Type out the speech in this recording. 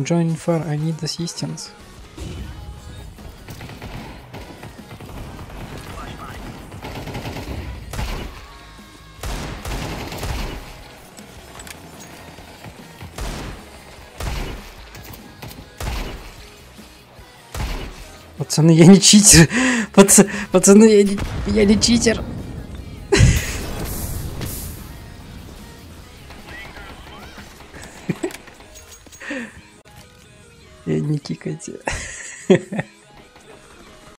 Join far, I need assistance. Пацаны, я не читер. Пац... Пацаны, я не, я не читер. Я не кикайте.